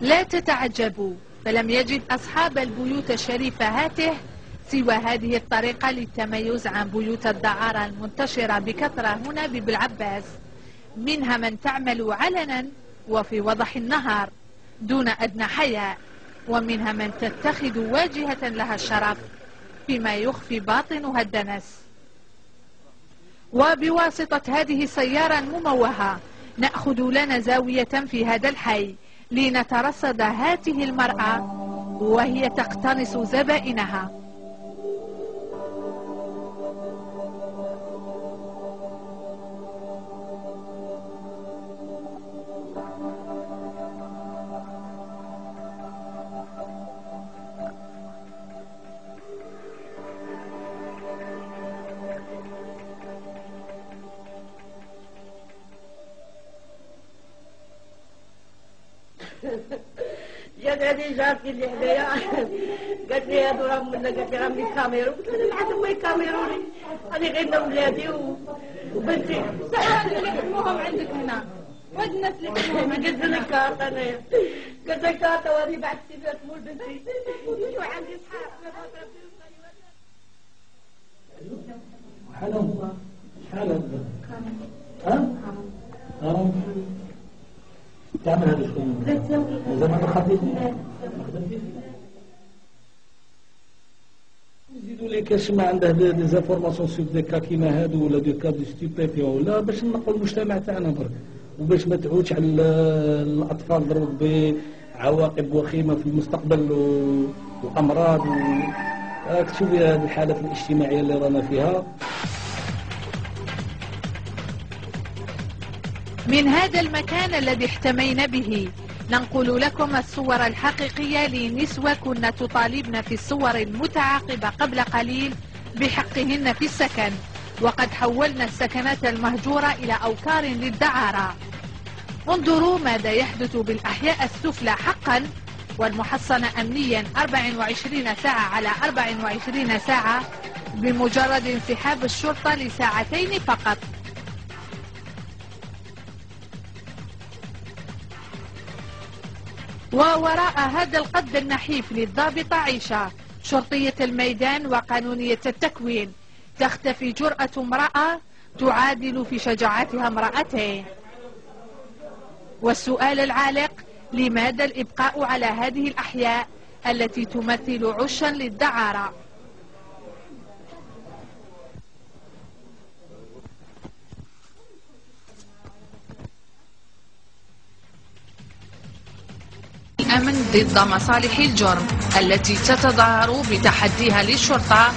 لا تتعجبوا فلم يجد أصحاب البيوت الشريفة هاته سوى هذه الطريقة للتميز عن بيوت الدعارة المنتشرة بكثرة هنا ببالعباس منها من تعمل علنا وفي وضح النهار دون أدنى حياء ومنها من تتخذ واجهة لها الشرف فيما يخفي باطنها الدنس. وبواسطة هذه السيارة المموهة نأخذ لنا زاوية في هذا الحي. لنترصد هاته المرأة وهي تقتنص زبائنها. هذه جارتي اللي حدايا قالت لي هادو راهم منا قالت لي راهم لي كاميرو قلت لها العاد هما يكاميروني. هذه غير ولادي وبنتي. اللي يحموهم عندك هنا. وين الناس اللي يحموهم قلت لك كارت انايا قلت لك كارت وهذه بعد سيفات مول بنتي. عندي صحاب شحال شحال ها؟ ها؟ تعمل هذا؟ مازال ما نزيدوا ما عنده des informations des cas كيما هادو ولا des cas des stupéfiants ولا باش نقوا المجتمع تاعنا برك. وباش ما تعودش على الأطفال ضرب بعواقب وخيمة في المستقبل وأمراض و... راك تشوفي هذه الحالات الاجتماعية اللي رانا فيها. من هذا المكان الذي احتمينا به. ننقل لكم الصور الحقيقية لنسوة كنا تطالبن في الصور المتعاقبة قبل قليل بحقهن في السكن. وقد حولنا السكنات المهجورة إلى أوكار للدعارة. انظروا ماذا يحدث بالأحياء السفلى حقا. والمحصنة أمنيا 24 ساعة على 24 ساعة بمجرد انسحاب الشرطة لساعتين فقط. ووراء هذا القد النحيف للضابطة عيشة. شرطية الميدان وقانونية التكوين. تختفي جرأة امرأة تعادل في شجاعتها امرأتين والسؤال العالق لماذا الإبقاء على هذه الأحياء التي تمثل عشا للدعارة؟ ضد مصالح الجرم التي تتظاهر بتحديها للشرطة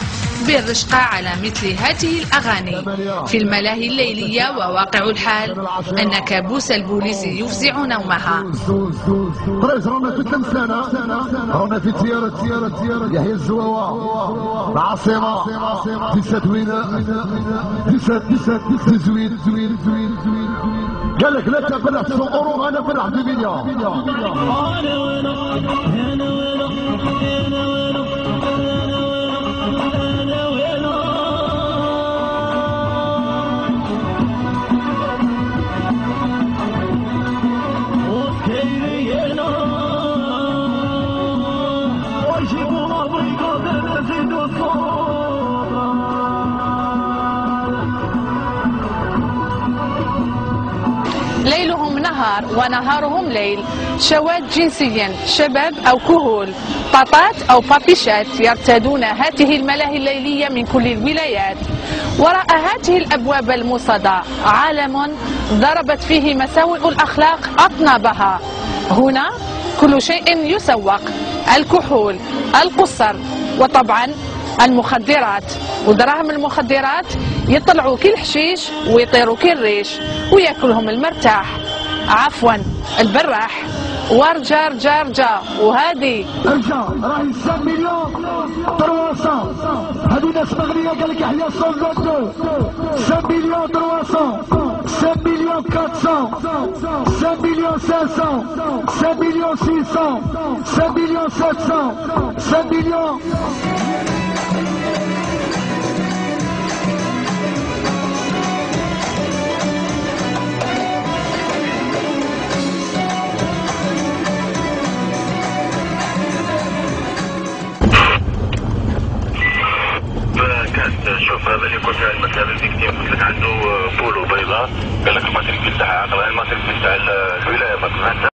بالرشقة على مثل هذه الأغاني. في الملاهي الليلية وواقع الحال أن كابوس البوليس يفزع نومها. رانا في رانا في تيارة تيارة يحيى الزواوة العاصمة في ستوينة في ست في ست في زوين زوين زوين زوين قال لك لا تبلع تسوقروا أنا بلع بمليون أنا وين أنا وين أنا وين نهار ونهارهم ليل. شواذ جنسيا شباب أو كهول بابات أو بابيشات يرتادون هذه الملاهي الليلية من كل الولايات. وراء هذه الأبواب الموصدة عالم ضربت فيه مساوئ الأخلاق أطنابها. هنا كل شيء يسوق الكحول القصر وطبعا المخدرات. ودراهم المخدرات يطلعوا كل حشيش ويطيروا كل ريش ويأكلهم المرتاح. عفوا البراح ورجا رجا رجا وهذه ارجع راهي 5 مليون 300 هذه ناس مغنية قال لك احيا 122 5 مليون 300 5 مليون 400 5 مليون 500 5 مليون 600 5 مليون 700 5 مليون بان يكون فيها المثل اللي كثير قلت لك عنده آه، بولو بيضاء. قال لك الماتريك تاعها الماتريك تاع الولاية مثلا